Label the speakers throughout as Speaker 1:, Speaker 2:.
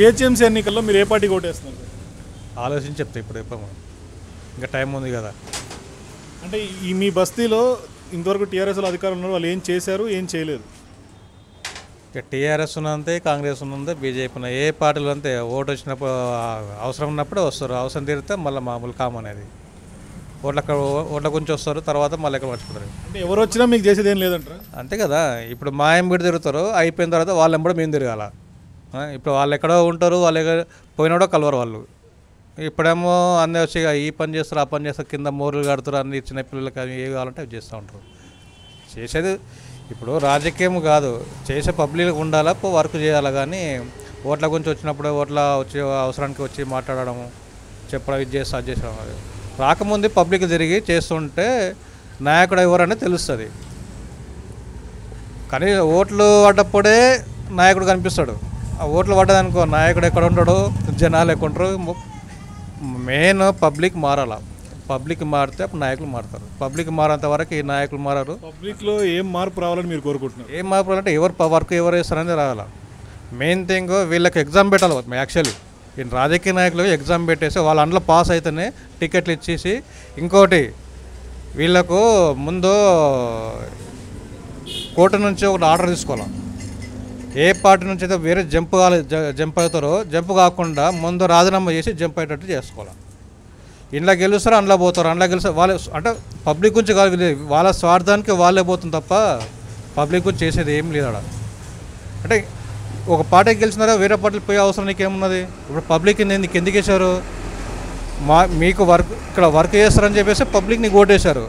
Speaker 1: GHMC ఎన్నికల్లో మీరు ఏ పార్టీకి ఓటేస్తున్నారు?
Speaker 2: ఆలోచించి చెప్తా ఇప్పుడు చెప్పము. ఇంకా టైం ఉంది కదా.
Speaker 1: అంటే ఈ మీ బస్తీలో ఇంతవరకు టీఆర్ఎస్లో అధికారం ఉన్నారు వాళ్ళు ఏం చేశారు ఏం చేయలేదు?
Speaker 2: ఇక టీఆర్ఎస్ ఉన్నంతే కాంగ్రెస్ ఉన్నంతే బీజేపీ ఉన్న ఏ పార్టీలు అంతే ఓటు వచ్చినప్పుడు అవసరం ఉన్నప్పుడే వస్తారు. అవసరం తీరితే మళ్ళీ మామూలు కామన్ అది ఓట్ల ఓట్ల గురించి వస్తారు తర్వాత మళ్ళీ ఎక్కడ మర్చిపోతారు
Speaker 1: అంటే ఎవరు వచ్చినా మీకు చేసేది ఏం లేదంటారా?
Speaker 2: అంతే కదా. ఇప్పుడు మా ఎంబడి తిరుగుతారు అయిపోయిన తర్వాత వాళ్ళ ఎంబడి మేము తిరగాల. ఇప్పుడు వాళ్ళు ఎక్కడో ఉంటారు వాళ్ళు ఎక్కడ పోయినాడో కలవరు వాళ్ళు. ఇప్పుడేమో అన్నీ వచ్చి ఈ పని చేస్తారు ఆ పని చేస్తారు కింద మోర్లు కడుతారు అన్ని చిన్న పిల్లలకి అవి ఏవి కావాలంటే అవి చేస్తూ ఉంటారు. చేసేది ఇప్పుడు రాజకీయం కాదు చేసే పబ్లిక్ ఉండాలా వర్క్ చేయాలి కానీ ఓట్ల గురించి వచ్చినప్పుడు ఓట్ల వచ్చి అవసరానికి వచ్చి మాట్లాడడము చెప్పడం ఇది చేస్తా అది చేసడం అది. రాకముందు పబ్లిక్ తిరిగి చేస్తుంటే నాయకుడు ఎవరని తెలుస్తుంది. కానీ ఓట్లు పడ్డప్పుడే నాయకుడు కనిపిస్తాడు. ఆ ఓట్లు పడ్డదనుకో నాయకుడు ఎక్కడ ఉంటాడు జనాలు ఎక్కడ ఉంటారు మెయిన్ పబ్లిక్ మారాల. పబ్లిక్ మారితే అప్పుడు నాయకులు మారుతారు. పబ్లిక్ మారేంత వరకు ఈ నాయకులు మారారు?
Speaker 1: పబ్లిక్లో ఏం మార్పు రావాలని మీరు కోరుకుంటున్నారు?
Speaker 2: ఏం మార్పు అంటే ఎవరు వర్క్ ఎవరు వేస్తారనేది రావాల. మెయిన్ థింగ్ వీళ్ళకి ఎగ్జామ్ పెట్టాలి యాక్చువల్లీ. ఈ రాజకీయ నాయకులు ఎగ్జామ్ పెట్టేసి వాళ్ళ అందులో పాస్ అయితేనే టికెట్లు ఇచ్చేసి ఇంకోటి వీళ్ళకు ముందు కోర్టు నుంచి ఒక ఆర్డర్ తీసుకోవాలి. ఏ పార్టీ నుంచి అయితే వేరే జంప్ కాలే జంప్ అవుతారో జంప్ కాకుండా ముందు రాజీనామా చేసి జంప్ అయ్యేటట్టు చేసుకోవాలి. ఇంట్లో గెలుస్తారు అందులో పోతారు అందులో గెలుస్తారు వాళ్ళే అంటే పబ్లిక్ గురించి కాదు వాళ్ళ స్వార్థానికి వాళ్ళే పోతుంది తప్ప పబ్లిక్ గురించి చేసేది ఏం లేదు అంటే ఒక పార్టీకి గెలిచినారా వేరే పార్టీకి పోయే అవసరం నీకేమున్నది? ఇప్పుడు పబ్లిక్ నీకు ఎందుకు వేశారు? మా మీకు వర్క్ ఇక్కడ వర్క్ చేస్తారని చెప్పేసి పబ్లిక్ నీకు ఓటేశారు.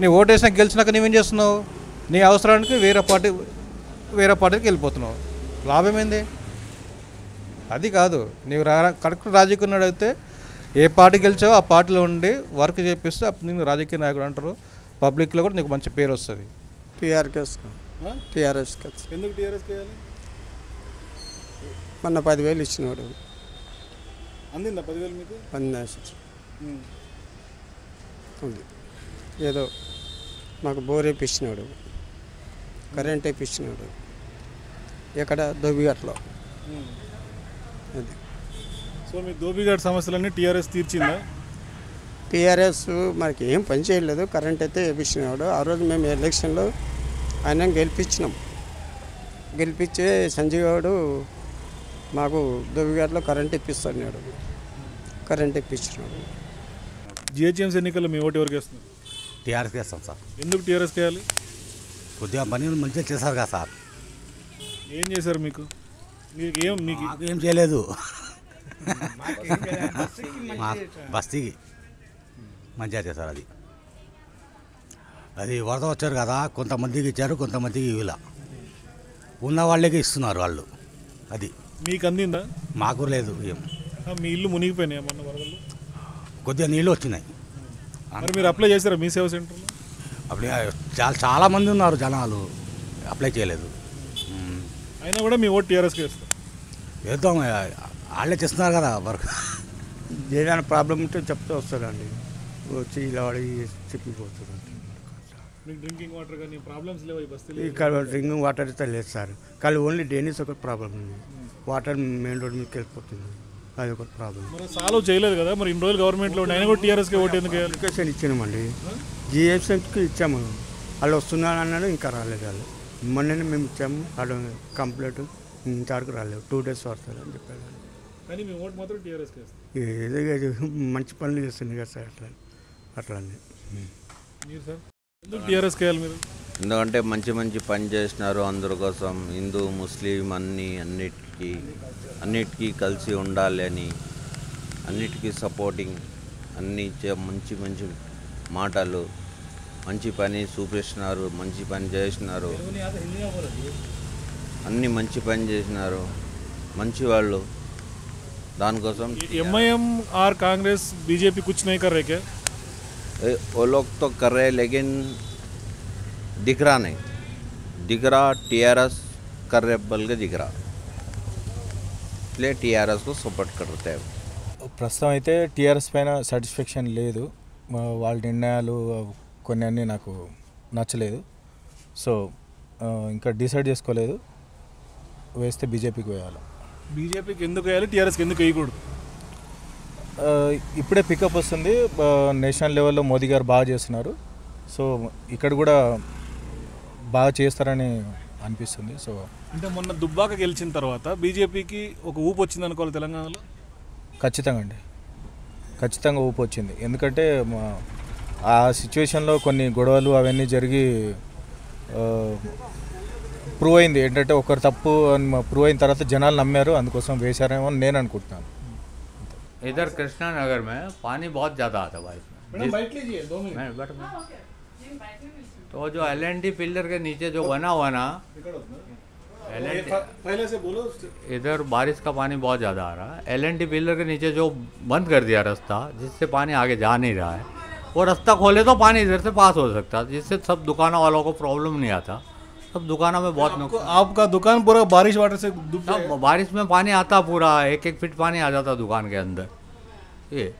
Speaker 2: నీ ఓటేసినా గెలిచినాక నువ్వేం చేస్తున్నావు? నీ అవసరానికి వేరే పార్టీ వేరే పార్టీకి వెళ్ళిపోతున్నావు. లాభం ఏంది అది కాదు. నీవు రా కరెక్ట్ రాజకీయ అయితే ఏ పార్టీ గెలిచావో ఆ పార్టీలో ఉండి వర్క్ చేపిస్తే అప్పుడు నేను రాజకీయ నాయకుడు అంటారు. పబ్లిక్లో కూడా నీకు మంచి పేరు వస్తుంది.
Speaker 3: టీఆర్ఎస్? టీఆర్ఎస్
Speaker 1: ఎందుకు టీఆర్ఎస్
Speaker 3: మొన్న పదివేలు ఇచ్చినాడు.
Speaker 1: అందిందా పదివేలు మీకు? ఉమ్.
Speaker 3: ఉంది. ఏదో మాకు బోర్ వేపించినాడు కరెంట్ వేపించినాడు ఎక్కడ? దొబ్బిగట్లో
Speaker 1: ఉమ్.
Speaker 3: అది.
Speaker 1: సో మీ దోబిఘాట్ సమస్యలన్నీ టీఆర్ఎస్ తీర్చిందా?
Speaker 3: టీఆర్ఎస్ మనకి ఏం పని చేయలేదు. కరెంట్ అయితే వేపించినాడు ఆ రోజు మేము ఎలక్షన్లో ఆయన గెలిపించినాం. గెలిపించే సంజయ్ గౌడు మాకు దొబ్బిగట్లో కరెంట్ ఇప్పిస్తున్నాడు కరెంట్ ఇప్పించినాడు
Speaker 1: జిహెచ్ఎంసీ ఎన్నికల్లో మీ ఓటు ఎవరికి వేస్తున్నారు?
Speaker 4: టీఆర్ఎస్కి వేస్తాం సార్.
Speaker 1: ఎందుకు టీఆర్ఎస్ చేయాలి
Speaker 4: కొద్దిగా పని మంచిగా చేశారు కదా సార్.
Speaker 1: ఏం చేశారు మీకు? మీకు ఏం మీకు
Speaker 4: మాకు ఏం చేయలేదు. మా బస్తీకి మంచిగా చేశారు అది. అది వరద వచ్చారు కదా కొంతమందికి ఇచ్చారు కొంతమందికి ఇవ్వల. ఉన్న వాళ్ళకి ఇస్తున్నారు వాళ్ళు. అది.
Speaker 1: మీకు అందిందా?
Speaker 4: మాకు లేదు ఏం.
Speaker 1: మీ ఇల్లు మునిగిపోయినాయా
Speaker 4: కొద్దిగా నీళ్ళు వచ్చినాయి.
Speaker 1: మరి మీరు అప్లై చేశారా మీ సేవ సెంటర్లో?
Speaker 4: అప్పుడు చాలా చాలా మంది ఉన్నారు జనాలు. అప్లై చేయలేదు.
Speaker 1: అయినా కూడా మీ ఓటు టీఆర్ఎస్కి వేస్తారు
Speaker 4: వేద్దాం వాళ్ళే చేస్తున్నారు కదా వర్క్.
Speaker 3: ఏదైనా ప్రాబ్లం ఉంటే చెప్తే వస్తాడండి. వచ్చి ఇలా
Speaker 1: మీకు డ్రింకింగ్ వాటర్ కానీ ప్రాబ్లమ్స్ లేవు ఈ బస్తీలో?
Speaker 3: ఇక్కడ డ్రింకింగ్ వాటర్ అయితే లేదు సార్. కానీ ఓన్లీ డ్రైనేజ్ ఒక ప్రాబ్లం ఉంది. వాటర్ మెయిన్ రోడ్ మీదకి వెళ్ళిపోతుంది. అది ఒక ప్రాబ్లం.
Speaker 1: సాల్వ్ చేయలేదు కదా మరి ఇన్ని రోజులు గవర్నమెంట్లో అయినా కూడా టీఆర్ఎస్కి ఓటు ఎందుకు
Speaker 3: అప్లికేషన్ ఇచ్చినామండి. జిఎస్ఎంకి ఇచ్చాము. వాళ్ళు వస్తున్నారు అన్నాడు ఇంకా రాలేదు వాళ్ళు. మొన్ననే మేము ఇచ్చాము వాళ్ళు కంప్లీట్ ఇంతవరకు రాలేదు. టూ డేస్ వస్తారు అని చెప్పారు
Speaker 1: కానీ మీ ఓటు మాత్రం టీఆర్ఎస్కి వేస్తారు
Speaker 3: ఏదో ఏదో మంచి పనులు చేస్తుంది కదా సార్ అట్లా అట్లానే.
Speaker 1: మీరు సార్ ఎందుకు టీఆర్ఎస్కి వేయాలి మీరు?
Speaker 5: ఎందుకంటే మంచి మంచి పని చేసినారు అందరి కోసం. హిందూ ముస్లిం అన్ని అన్నిటికీ అన్నిటికీ కలిసి ఉండాలి అని అన్నిటికీ సపోర్టింగ్ అన్ని మంచి మంచి మాటలు మంచి పని చూపిస్తున్నారు మంచి పని చేసినారు అన్ని మంచి పని చేసినారు మంచి వాళ్ళు దానికోసం
Speaker 1: एमआईएम और कांग्रेस बीजेपी कुछ नहीं कर रहे क्या
Speaker 5: ए, वो लोग तो कर रहे लेकिन दिख रहा नहीं दिख रहा टीआरएस कर रहे बल के दिख रहा इसलिए टीआरएस को सपोर्ट करते हैं
Speaker 6: ప్రస్తుతం అయితే టీఆర్ఎస్ పైన సాటిస్ఫాక్షన్ లేదు మా వాళ్ళ నిర్ణయాలు కొన్ని అన్నీ నాకు నచ్చలేదు. సో ఇంకా డిసైడ్ చేసుకోలేదు. వేస్తే బీజేపీకి వేయాలి.
Speaker 1: బీజేపీకి ఎందుకు వేయాలి? టీఆర్ఎస్కి ఎందుకు వేయకూడదు?
Speaker 6: ఇప్పుడే పికప్ వస్తుంది. నేషనల్ లెవెల్లో మోదీ గారు బాగా చేస్తున్నారు. సో ఇక్కడ కూడా బాగా చేస్తారని అనిపిస్తుంది. సో
Speaker 1: అంటే మొన్న దుబ్బాక గెలిచిన తర్వాత బీజేపీకి ఒక ఊపు వచ్చింది అనుకోవాలి తెలంగాణలో?
Speaker 6: ఖచ్చితంగా అండి. ఖచ్చితంగా ఊపు వచ్చింది ఎందుకంటే మా- ఆ సిచ్యువేషన్లో కొన్ని గొడవలు అవన్నీ జరిగి ప్రూవ్ అయింది ఏంటంటే ఒకరు తప్పు అని ప్రూవ్ అయిన తర్వాత జనాలు నమ్మారు అందుకోసం వేశారేమో అని నేను అనుకుంటున్నాను
Speaker 7: इधर कृष्णा नगर में पानी बहुत ज़्यादा आता बारिश में
Speaker 1: మేడం బయట लीजिए दो मिनट
Speaker 7: मैं बैठ मैं तो जो एल एन डी पिल्लर के नीचे जो बना हुआ ना एल एन
Speaker 1: पहले से बोलो
Speaker 7: इधर बारिश का पानी बहुत ज़्यादा आ रहा है। एल एन पिल्लर के नीचे जो बंद कर दिया रास्ता जिससे पानी आगे जा नहीं रहा है वो रास्ता खोले तो पानी इधर से पास हो सकता जिससे सब दुकानों वालों को प्रॉब्लम नहीं आता। सब दुकानों में बहुत
Speaker 1: आपको आपका दुकान पूरा बारिश वाटर से
Speaker 7: सब बारिश में पानी आता पूरा एक एक फीट पानी आ जाता दुकान के अंदर। ये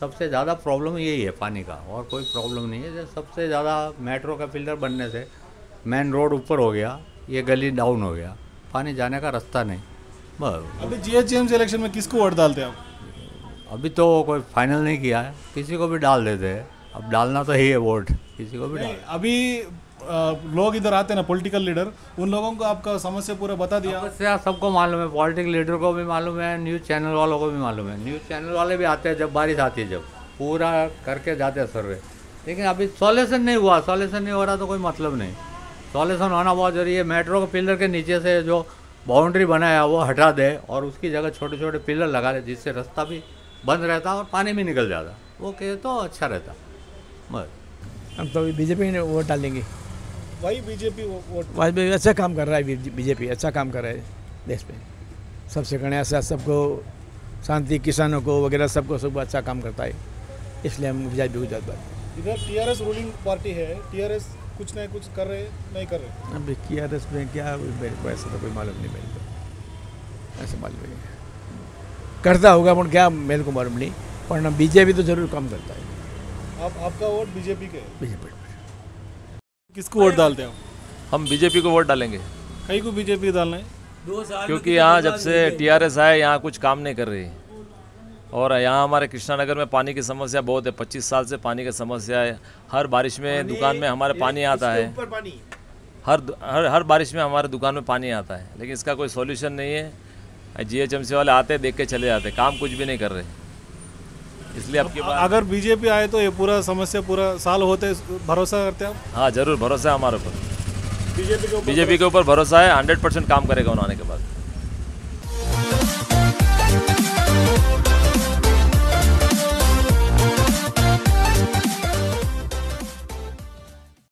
Speaker 7: सबसे ज़्यादा प्रॉब्लम यही है पानी का और कोई प्रॉब्लम नहीं है। सबसे ज़्यादा मेट्रो का पिलर बनने से मेन रोड ऊपर हो गया ये गली डाउन हो गया। पानी जाने का रास्ता नहीं।
Speaker 1: अभी जीएचएमसी इलेक्शन में किसको वोट डालते हैं आप?
Speaker 7: अभी तो कोई फाइनल नहीं किया है। किसी को भी डाल देते हैं। अब डालना तो ही है वोट। किसी को भी डाल।
Speaker 1: अभी आ, लोग इधर आते हैं ना पॉलिटिकल लीडर उन लोगों को आपका समस्या पूरा बता दिया।
Speaker 7: समस्या सबको मालूम है। पॉलिटिकल लीडर को भी मालूम है। न्यूज़ चैनल वालों को भी मालूम है। न्यूज़ चैनल वाले भी आते हैं जब बारिश आती है जब। पूरा करके जाते हैं सर्वे लेकिन अभी सॉल्यूशन नहीं हुआ। सॉल्यूशन नहीं हो रहा तो कोई मतलब नहीं। सॉल्यूशन होना बहुत ज़रूरी है। मेट्रो के पिलर के नीचे से जो बाउंड्री बनाया वो हटा दे और उसकी जगह छोटे छोटे पिलर लगा दे जिससे रास्ता भी बंद रहता और पानी भी निकल जाता। वो कहे तो अच्छा रहता। बस।
Speaker 8: हम तो बीजेपी ने वोट डालेंगे
Speaker 1: वही बीजेपी वोट।
Speaker 8: वाजपेयी अच्छा काम कर रहा है बीजेपी अच्छा काम कर रहा है देश पे। सबसे करने ऐसा सबको शांति किसानों को वगैरह सबको सब अच्छा काम करता है। इसलिए हम बीजेपी को ज़्यादा
Speaker 1: इधर टीआरएस रूलिंग पार्टी है टीआरएस कुछ नहीं कुछ कर रहे नहीं कर रहे।
Speaker 8: अब टी आर एस में क्या मेरे को ऐसा तो कोई मालूम नहीं मेरे को। ऐसा मालूम नहीं है। करता होगा पर क्या मेरे को मालूम नहीं। पर बीजेपी तो ज़रूर काम करता है।
Speaker 1: आप आपका वोट बीजेपी के है।
Speaker 8: बीजेपी
Speaker 1: किसको वोट डालते हैं?
Speaker 9: हम बीजेपी को वोट डालेंगे।
Speaker 1: कहीं को बीजेपी डालना है?
Speaker 9: क्योंकि यहाँ जब से टीआरएस आए यहाँ कुछ काम नहीं कर रही। और यहाँ हमारे कृष्णानगर में पानी की समस्या बहुत है पच्चीस साल से पानी की समस्या है। हर बारिश में दुकान में हमारे पानी आता है। हर हर हर बारिश में हमारे दुकान में पानी आता है लेकिन इसका कोई सॉल्यूशन नहीं है। जीएचएमसी वाले आते देख के चले जाते काम कुछ भी नहीं कर रहे। इसलिए अब की बार
Speaker 1: अगर बीजेपी आए तो ये पूरा समस्या पूरा साल होते भरोसा करते हैं आप?
Speaker 9: हाँ ज़रूर भरोसा है हमारे ऊपर।
Speaker 1: बीजेपी के ऊपर
Speaker 9: बीजेपी के ऊपर भरोसा है हंड्रेड परसेंट काम करेगा उन्होंने के बाद।